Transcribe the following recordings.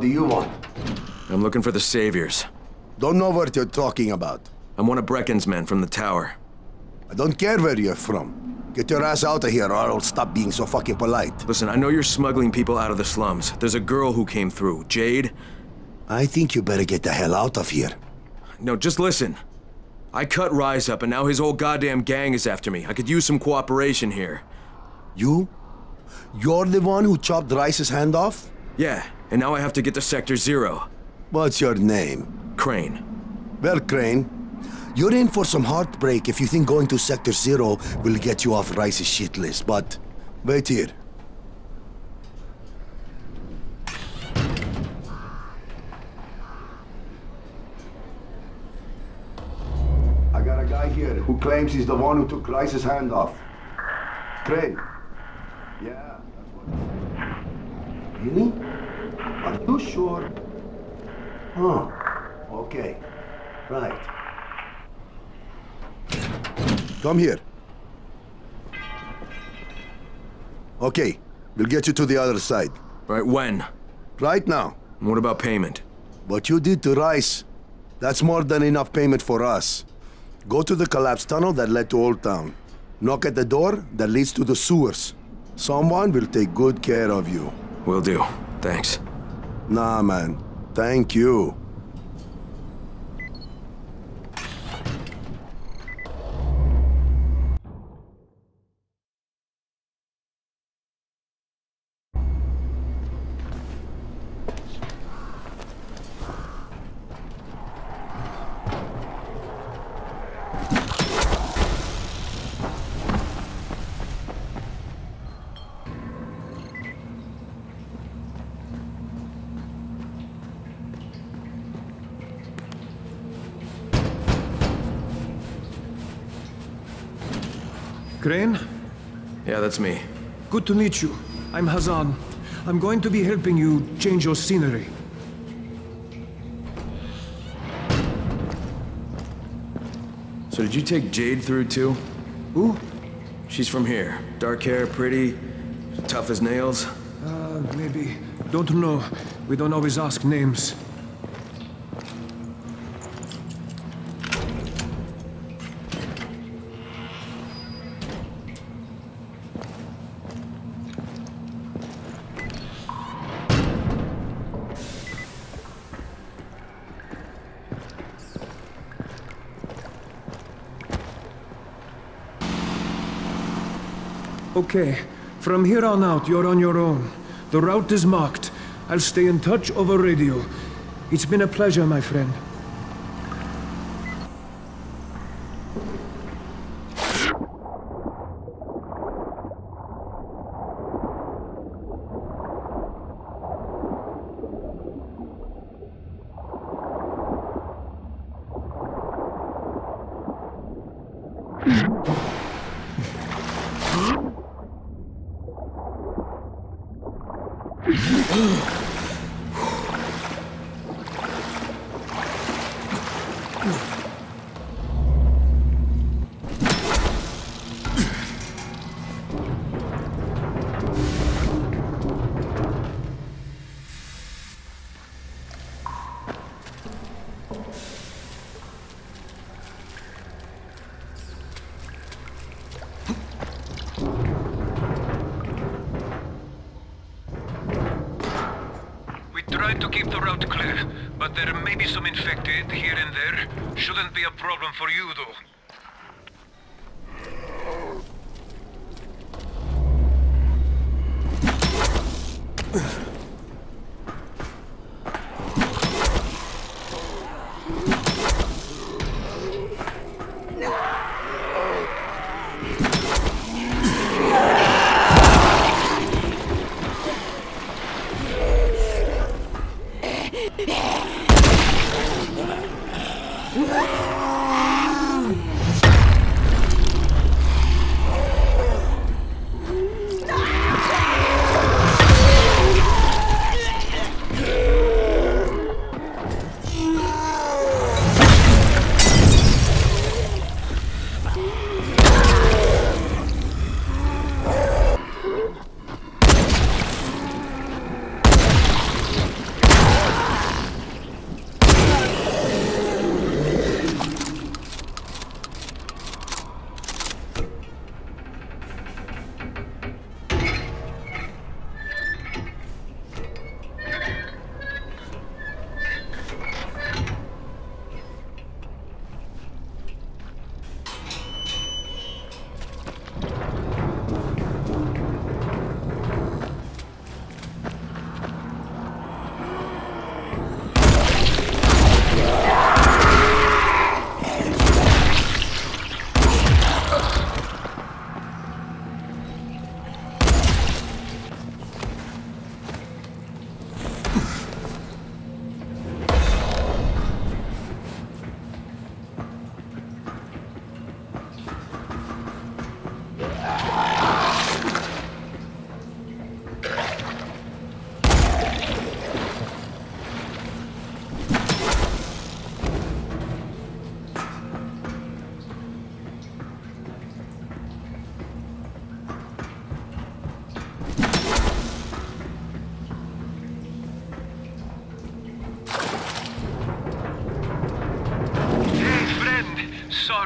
What do you want? I'm looking for the Saviors. Don't know what you're talking about. I'm one of Brecken's men from the tower. I don't care where you're from. Get your ass out of here or I'll stop being so fucking polite. Listen, I know you're smuggling people out of the slums. There's a girl who came through, Jade. I think you better get the hell out of here. No, just listen. I cut Rais up and now his whole goddamn gang is after me. I could use some cooperation here. You? You're the one who chopped Rais's hand off? Yeah, and now I have to get to Sector Zero. What's your name? Crane. Well, Crane, you're in for some heartbreak if you think going to Sector Zero will get you off Rais's shit list, but wait here. I got a guy here who claims he's the one who took Rais's hand off. Crane. Yeah, that's what he said. Really? Are you sure? Huh. Okay. Right. Come here. Okay, we'll get you to the other side. Right, when? Right now. And what about payment? What you did to Rais, that's more than enough payment for us. Go to the collapsed tunnel that led to Old Town. Knock at the door that leads to the sewers. Someone will take good care of you. Will do. Thanks. Nah, man. Thank you. Crane? Yeah, that's me. Good to meet you. I'm Hazan. I'm going to be helping you change your scenery. So did you take Jade through too? Who? She's from here. Dark hair, pretty, tough as nails. Uh, maybe. Don't know. We don't always ask names. Okay, from here on out, you're on your own. The route is marked. I'll stay in touch over radio. It's been a pleasure, my friend. problem for you, though. Ugh.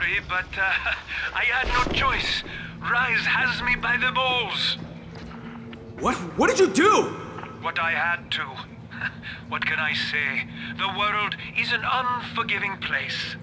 sorry, but uh, I had no choice. Rais has me by the balls. What? What did you do? What I had to. What can I say? The world is an unforgiving place.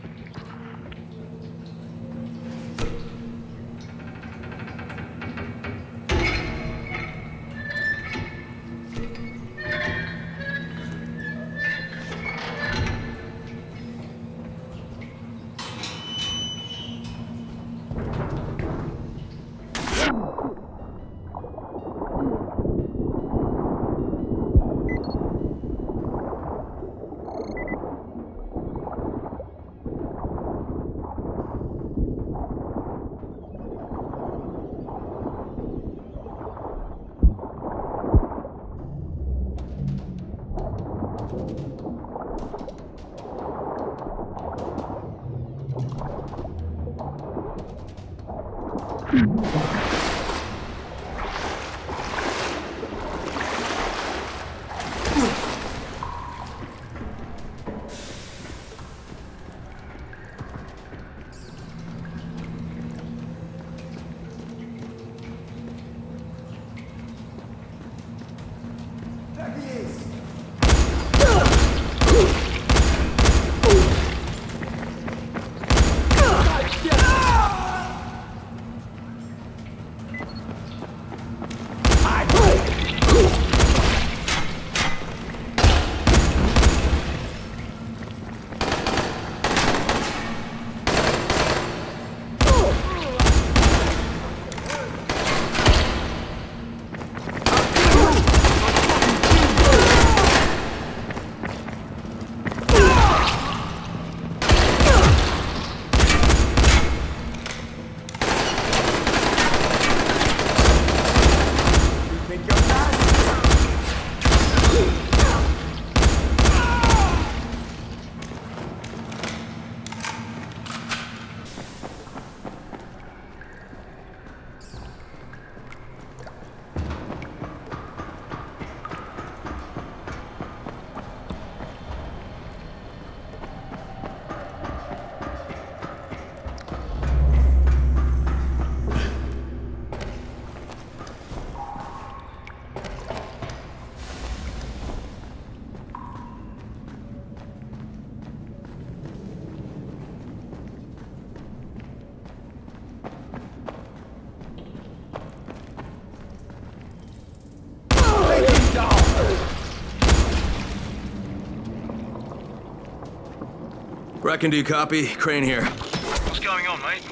Brecken, do you copy? Crane here. What's going on, mate?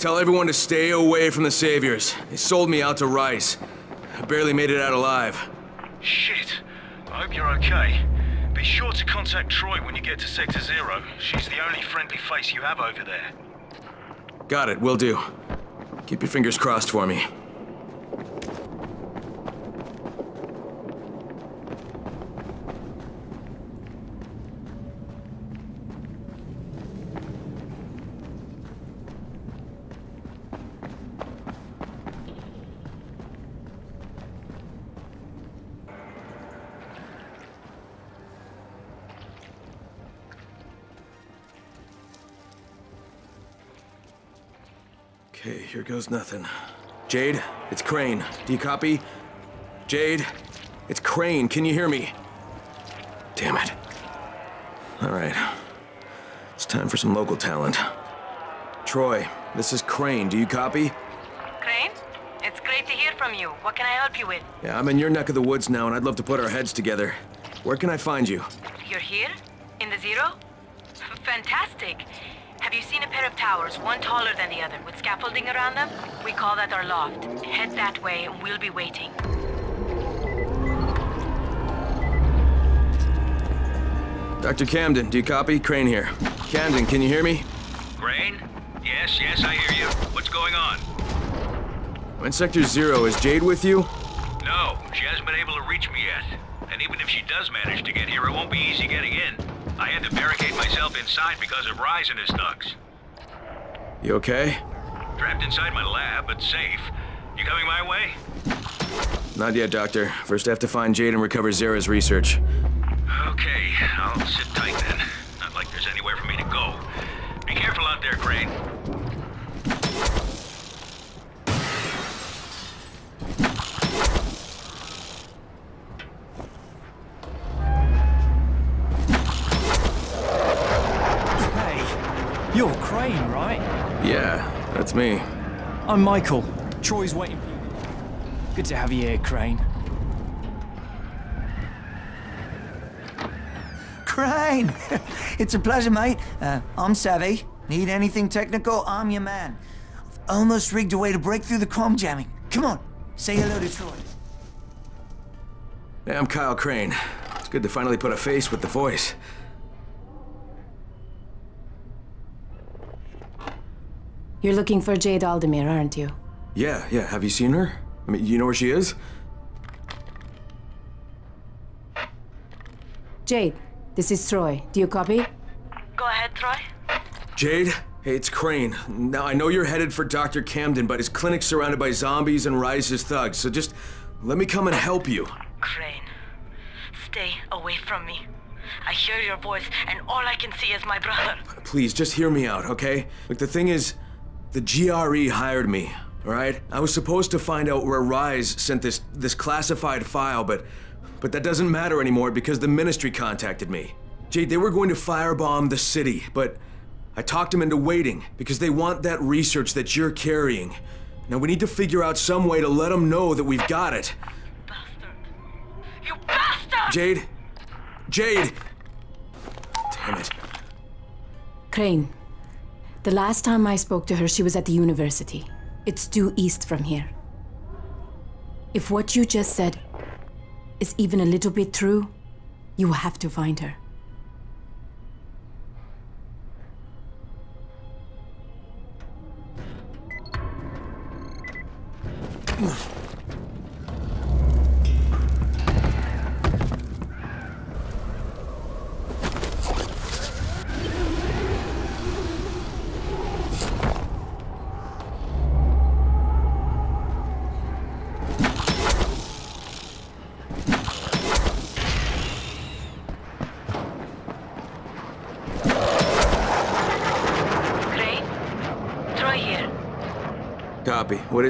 Tell everyone to stay away from the Saviors. They sold me out to Rais. I barely made it out alive. Shit. I hope you're okay. Be sure to contact Troy when you get to Sector Zero. She's the only friendly face you have over there. Got it, will do. Keep your fingers crossed for me. Okay, here goes nothing. Jade, it's Crane. Do you copy? Jade, it's Crane. Can you hear me? Damn it. All right. It's time for some local talent. Troy, this is Crane. Do you copy? Crane? It's great to hear from you. What can I help you with? Yeah, I'm in your neck of the woods now, and I'd love to put our heads together. Where can I find you? You're here? In the Zero? Fantastic. Pair of towers, one taller than the other, with scaffolding around them? We call that our loft. Head that way, and we'll be waiting. Dr. Camden, do you copy? Crane here. Camden, can you hear me? Crane? Yes, yes, I hear you. What's going on? I'm in Sector Zero. Is Jade with you? No, she hasn't been able to reach me yet. And even if she does manage to get here, it won't be easy getting in. I had to barricade myself inside because of Rais and his thugs. You okay? Trapped inside my lab, but safe. You coming my way? Not yet, Doctor. First, I have to find Jade and recover Zere's research. Okay, I'll sit tight then. Not like there's anywhere for me to go. Be careful out there. You're Crane, right? Yeah, that's me. I'm Michael. Troy's waiting for you. Good to have you here, Crane. Crane! it's a pleasure, mate. Uh, I'm Savvy. Need anything technical? I'm your man. I've almost rigged a way to break through the chrome jamming. Come on, say hello to Troy. Hey, I'm Kyle Crane. It's good to finally put a face with the voice. You're looking for Jade Aldemir, aren't you? Yeah, yeah. Have you seen her? I mean, you know where she is? Jade, this is Troy. Do you copy? Go ahead, Troy. Jade? Hey, it's Crane. Now, I know you're headed for Dr. Camden, but his clinic's surrounded by zombies and Rais's thugs, so just let me come and help you. Crane, stay away from me. I hear your voice, and all I can see is my brother. Please, just hear me out, okay? Like, the thing is, the GRE hired me, all right? I was supposed to find out where Rais sent this this classified file, but but that doesn't matter anymore because the ministry contacted me. Jade, they were going to firebomb the city, but I talked them into waiting because they want that research that you're carrying. Now we need to figure out some way to let them know that we've got it. Bastard! You bastard! Jade? Jade! Damn it. Crane. The last time I spoke to her, she was at the university. It's due east from here. If what you just said is even a little bit true, you have to find her.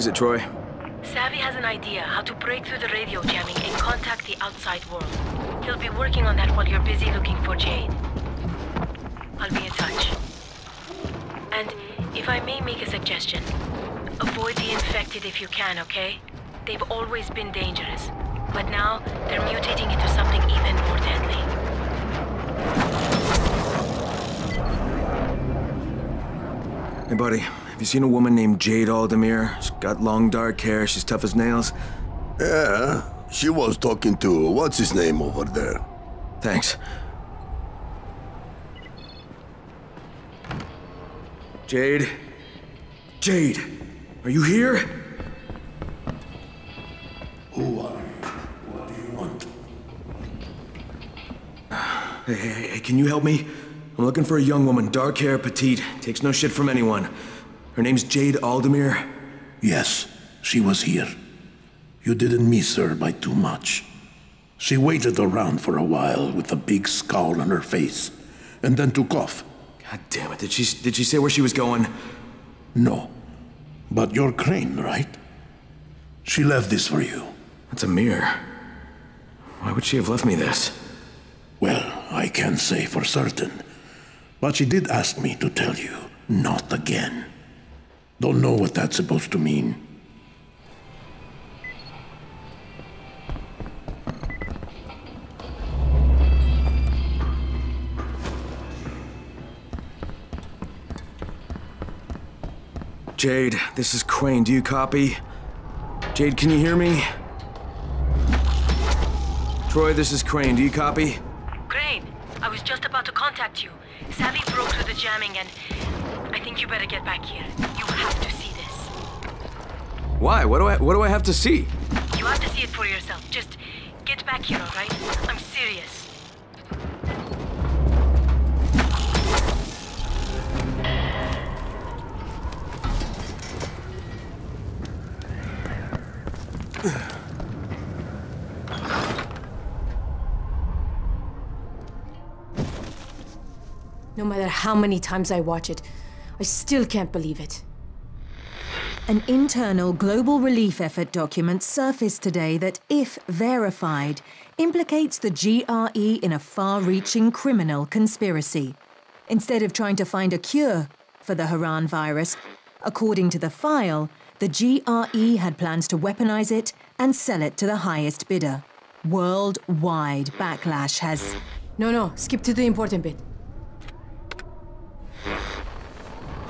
Is it, Troy? Savvy has an idea how to break through the radio jamming and contact the outside world. He'll be working on that while you're busy looking for Jade. I'll be in touch. And if I may make a suggestion, avoid the infected if you can, okay? They've always been dangerous, but now they're mutating into something even more deadly. Hey, buddy. Have you seen a woman named Jade Aldemir? She's got long dark hair. She's tough as nails. Yeah, she was talking to what's his name over there. Thanks. Jade? Jade! Are you here? Who are you? What do you want? Hey, hey, hey, hey, can you help me? I'm looking for a young woman, dark hair, petite, takes no shit from anyone. Her name's Jade Aldemir. Yes, she was here. You didn't miss her by too much. She waited around for a while with a big scowl on her face, and then took off. God damn it, did she, did she say where she was going? No. But you're Crane, right? She left this for you. That's a mirror. Why would she have left me this? Well, I can't say for certain. But she did ask me to tell you, not again. Don't know what that's supposed to mean. Jade, this is Crane. Do you copy? Jade, can you hear me? Troy, this is Crane. Do you copy? Crane, I was just about to contact you. Savvy broke through the jamming and I think you better get back here. You have to see this. Why? What do I what do I have to see? You have to see it for yourself. Just get back here, all right? I'm serious. No matter how many times I watch it, I still can't believe it. An internal global relief effort document surfaced today that, if verified, implicates the GRE in a far reaching criminal conspiracy. instead of trying to find a cure for the Harran virus. According to the file, the GRE had plans to weaponize it and sell it to the highest bidder. Worldwide backlash has. No, no, skip to the important bit.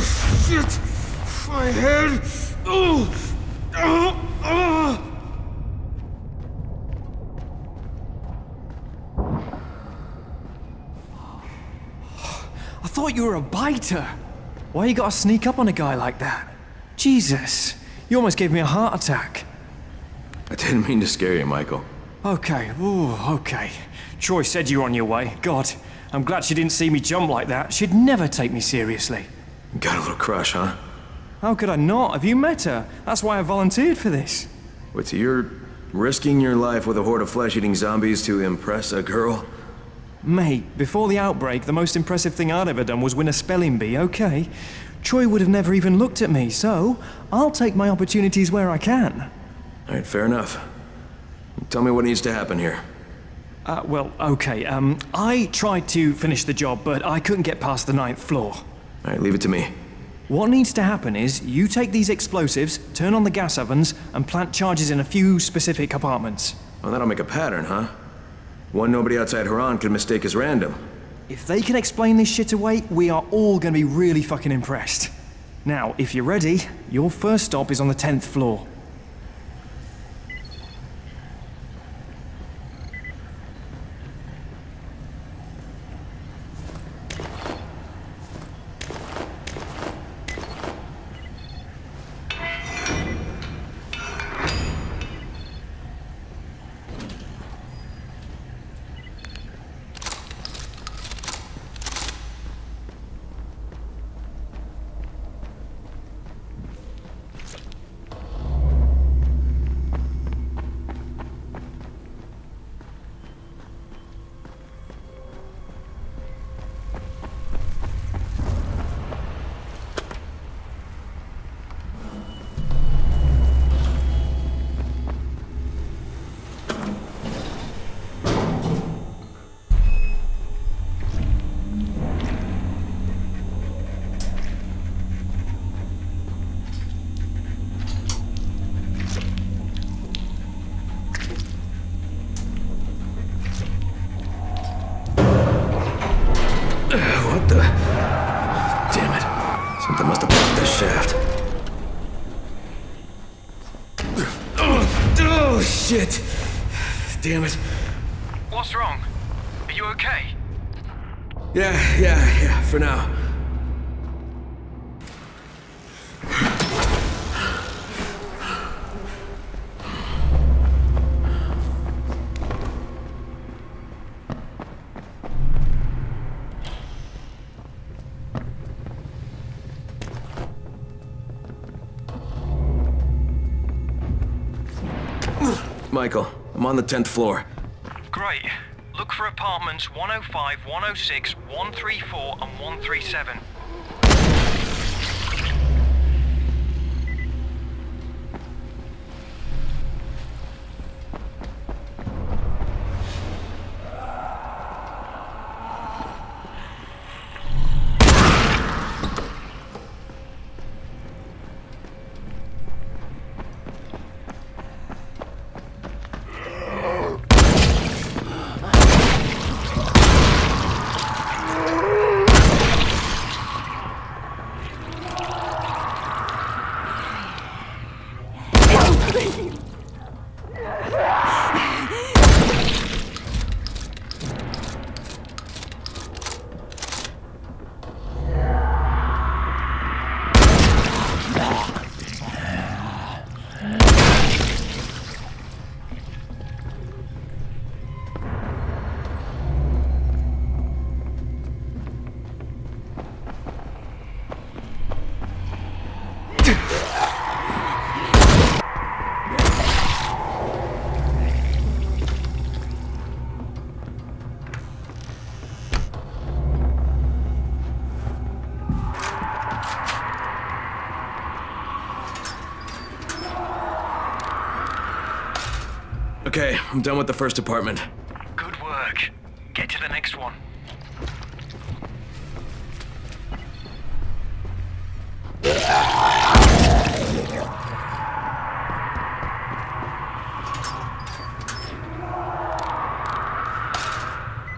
Oh, shit! My head! Oh! Oh! Oh! I thought you were a biter. Why you gotta sneak up on a guy like that? Jesus, you almost gave me a heart attack. I didn't mean to scare you, Michael. Okay, ooh, okay. Troy said you were on your way. God, I'm glad she didn't see me jump like that. She'd never take me seriously. Got a little crush, huh? How could I not? Have you met her? That's why I volunteered for this. Wait, so you're risking your life with a horde of flesh-eating zombies to impress a girl? Mate, before the outbreak, the most impressive thing I'd ever done was win a spelling bee, okay? Troy would have never even looked at me, so I'll take my opportunities where I can. All right, fair enough. Tell me what needs to happen here. Uh, well, okay, um, I tried to finish the job, but I couldn't get past the ninth floor. All right, leave it to me. What needs to happen is you take these explosives, turn on the gas ovens, and plant charges in a few specific apartments. Well, that'll make a pattern, huh? One nobody outside Harran could mistake as random. If they can explain this shit away, we are all gonna be really fucking impressed. Now, if you're ready, your first stop is on the 10th floor. The 10th floor. Great. Look for apartments 105, 106, 134, and 137. Okay, I'm done with the first apartment. Good work. Get to the next one.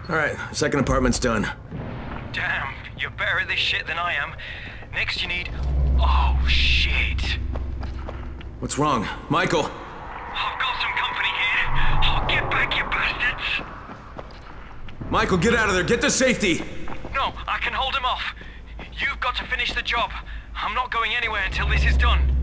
All right, second apartment's done. Damn, you're better at this shit than I am. Next you need... Oh, shit. What's wrong? Michael! Michael, get out of there! Get to safety! No, I can hold him off. You've got to finish the job. I'm not going anywhere until this is done.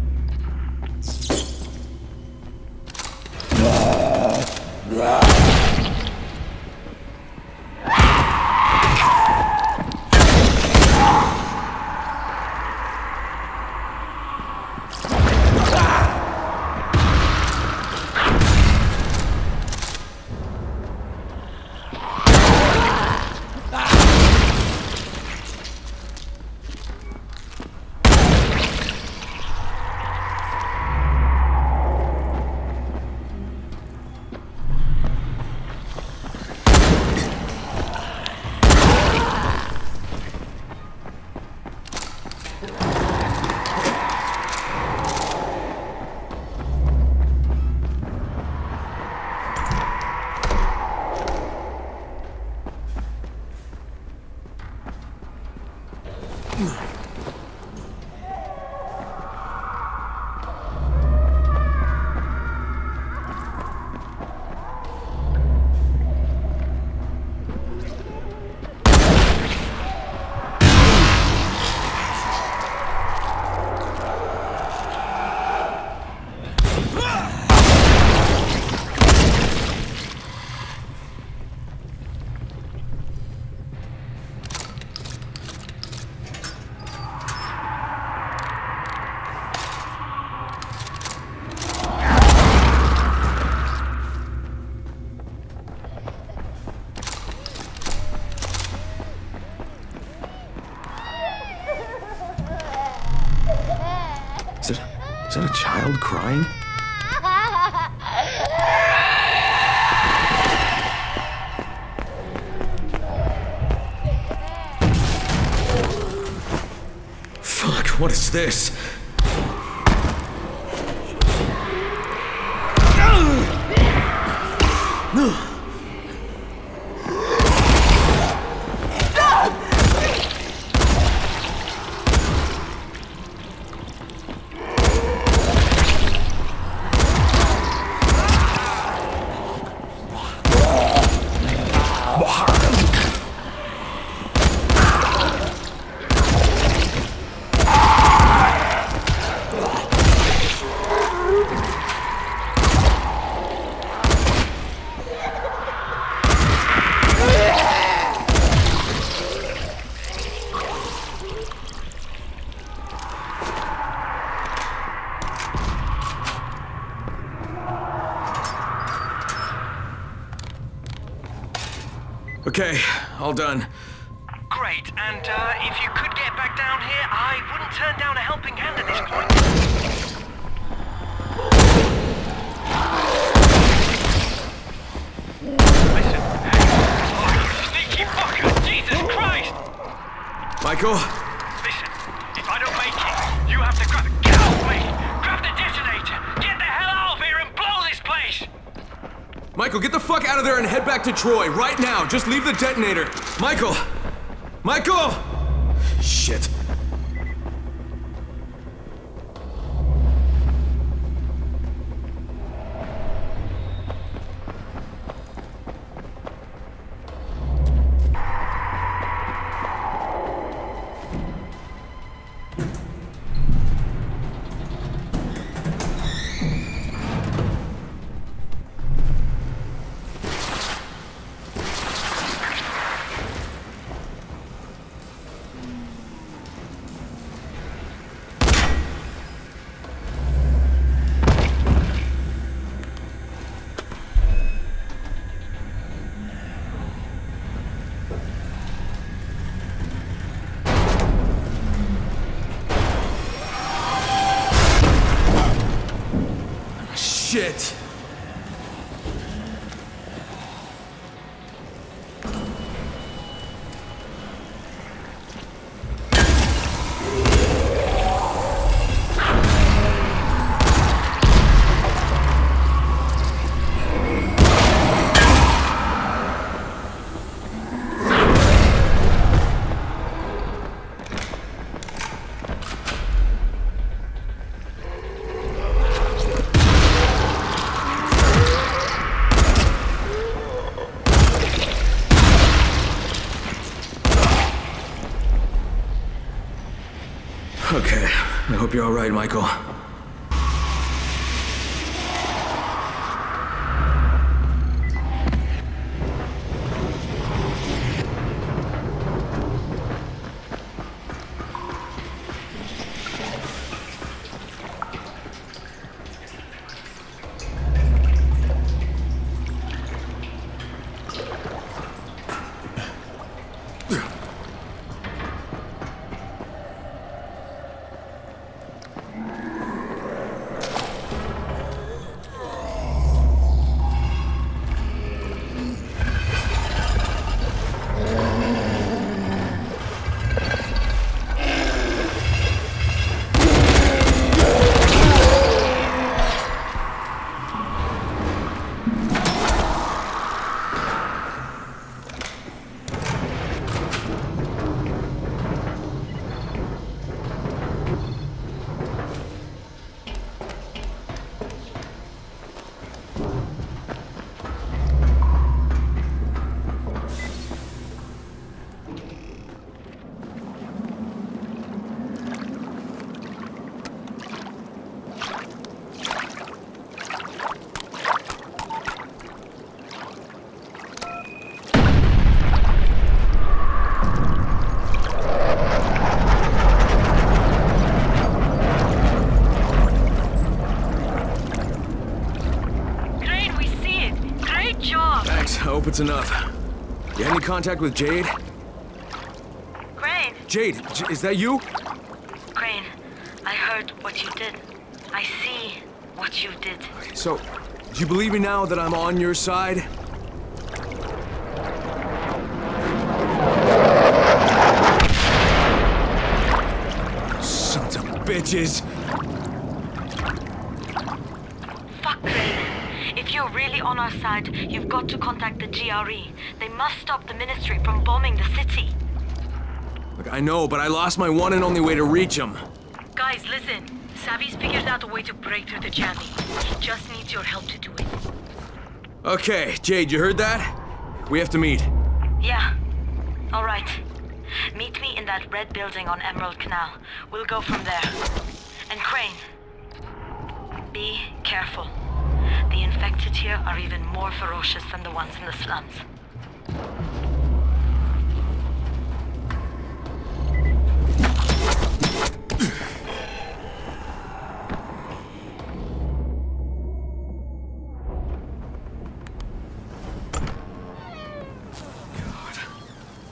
This? Okay, all done. Great, and uh, if you could get back down here, I wouldn't turn down a helping hand at this point. Listen, oh, you sneaky fucker! Jesus Christ! Michael? To Troy right now. Just leave the detonator. Michael! Michael! I hope you're all right, Michael. Contact with Jade? Crane! Jade, J- is that you? Crane, I heard what you did. I see what you did. So, do you believe me now that I'm on your side? Sons of bitches! Fuck, Crane. If you're really on our side, you've got to They must stop the Ministry from bombing the city. Look, I know, but I lost my one and only way to reach him. Guys, listen. Savvy's figured out a way to break through the jamming. He just needs your help to do it. Okay, Jade, you heard that? We have to meet. Yeah. All right. Meet me in that red building on Emerald Canal. We'll go from there. And Crane, be careful. The infected here are even more ferocious than the ones in the slums.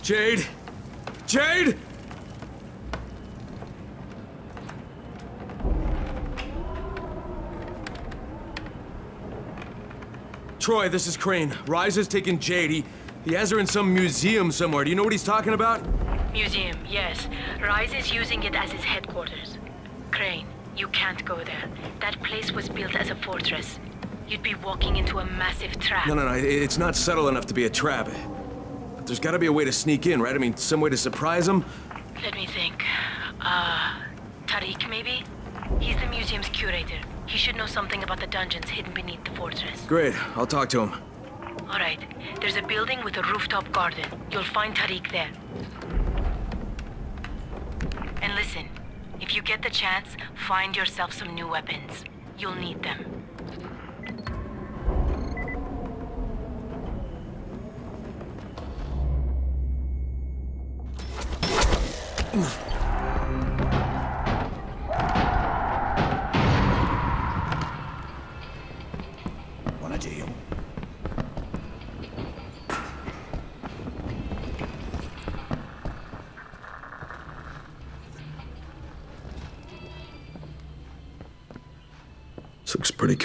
Jade! Jade! Troy, this is Crane. Rais has taken Jade. He, he has her in some museum somewhere. Do you know what he's talking about? Museum, yes. Rais is using it as his headquarters. Crane, you can't go there. That place was built as a fortress. You'd be walking into a massive trap. No, no, no. It's not subtle enough to be a trap. But there's gotta be a way to sneak in, right? I mean, some way to surprise him? Let me think. Uh, Tariq, maybe? He's the museum's curator. He should know something about the dungeons hidden beneath the fortress. Great. I'll talk to him. All right. There's a building with a rooftop garden. You'll find Tariq there. And listen, if you get the chance, find yourself some new weapons. You'll need them. Buona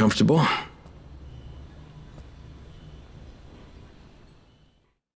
comfortable.